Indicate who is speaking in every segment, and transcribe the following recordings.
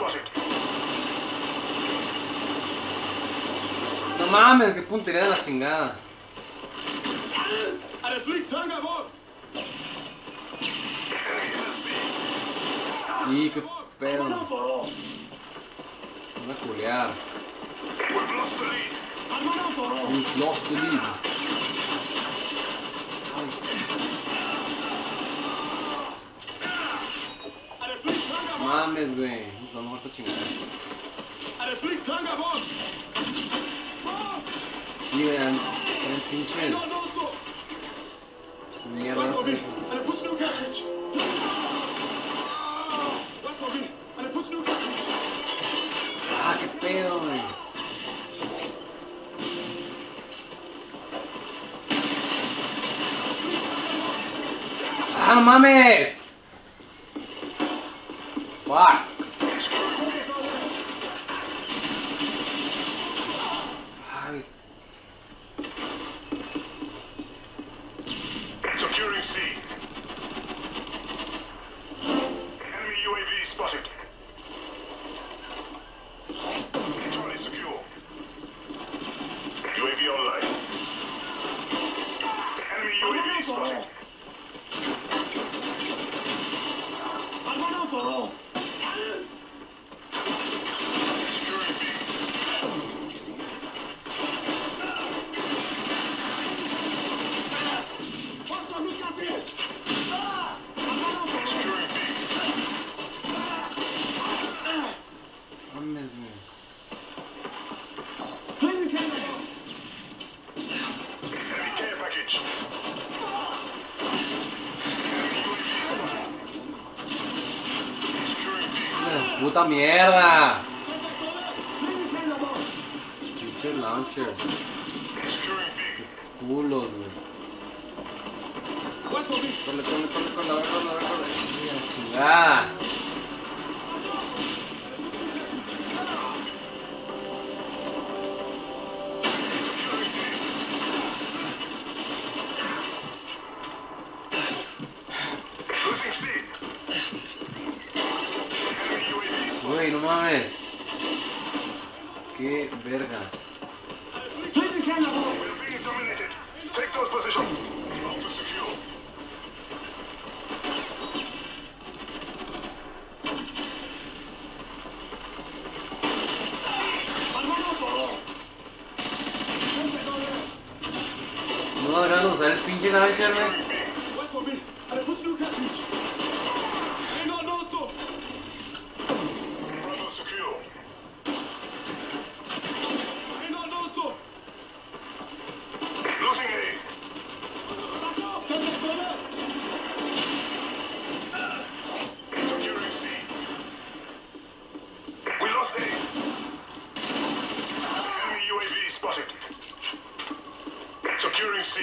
Speaker 1: spotted.
Speaker 2: No mames, qué puntería de la chingada. Y qué pedo. A culear.
Speaker 1: We've lost the lead.
Speaker 2: We've lost the lead. Mames, güey. Nos muerto chingada. Sí, vean. Eran pinches. Mierda. Ah, qué pedo, güey. ¡Ah, no mames! ¡Fuck! Ay,
Speaker 1: Securing C. Secure. UAV online. Enemy UAV spotted.
Speaker 2: ¡Puta mierda! Pinches launchers.
Speaker 1: Securing B.
Speaker 2: Culos, güey. Corre, corre, corre, corre, corre, corre. La chingada. Mames. Qué verga. No dejaron usar el pinche launcher, güey.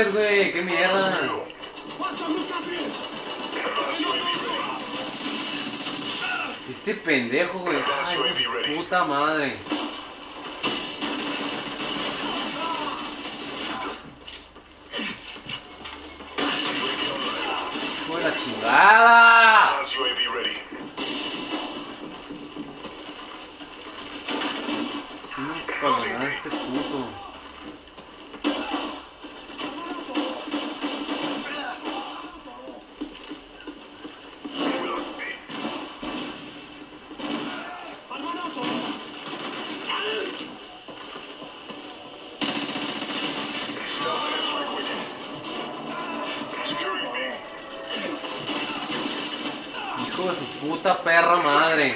Speaker 2: mames, güey, qué mierda. Este pendejo, güey. Ay, puta madre. La chingada. Nunca este puto. Hijo de su puta perra madre.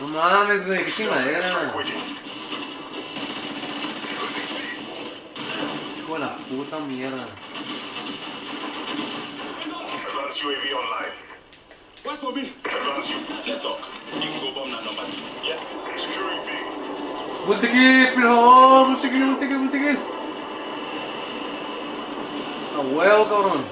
Speaker 2: No mames, güey, qué chingadera. Hijo de la puta mierda.
Speaker 1: Advanced UAV online.
Speaker 3: West for me.
Speaker 1: Advanced U.
Speaker 3: Let's talk. You can go bomb that number two. Yeah.
Speaker 1: Securing B.
Speaker 2: Multikill, por favor, multikill, multikill, multikill. A huevo, cabrón.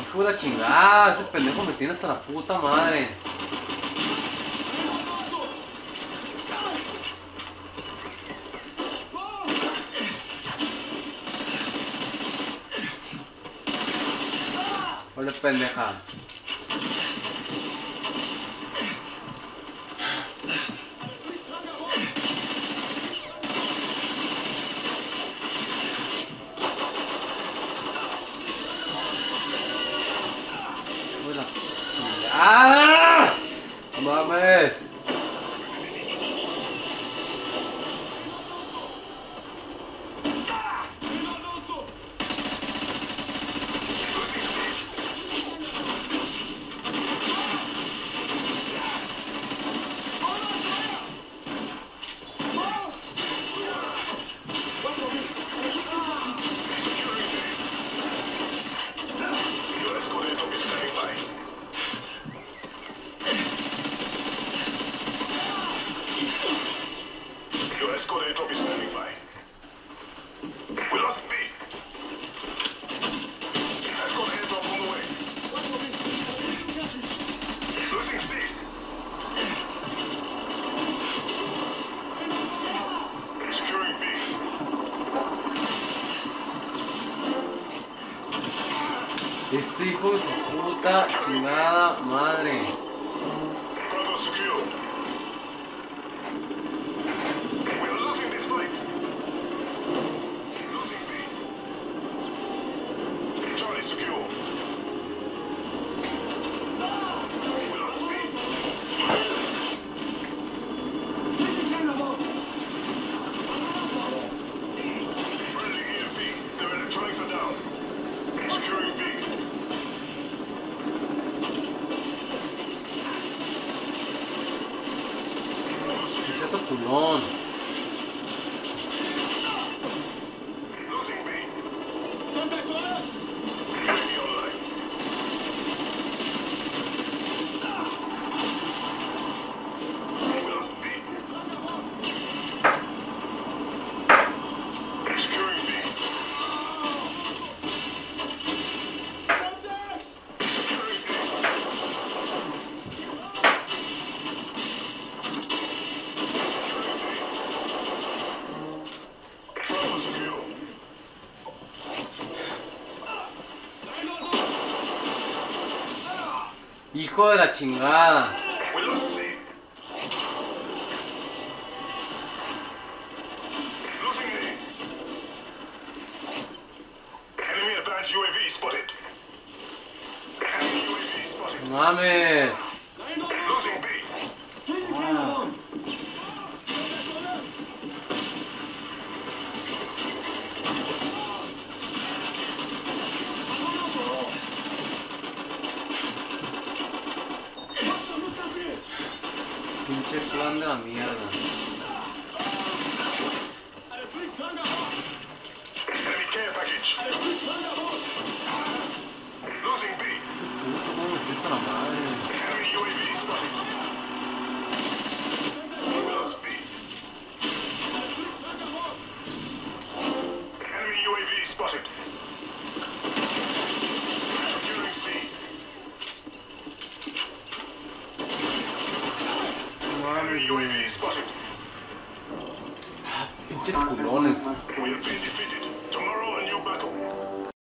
Speaker 2: Hijo de la chingada, ese pendejo me tiene hasta la puta madre. Ole pendeja. Hijo de la chingada. No mames.
Speaker 1: US
Speaker 2: chingada madre. Pinche Hijo de la chingada.
Speaker 1: We
Speaker 2: Pinche plan de la mierda.
Speaker 1: Losing B. Puta,
Speaker 2: mano, puta la madre.
Speaker 1: Enemy UAV spotted.
Speaker 2: Pinches culones.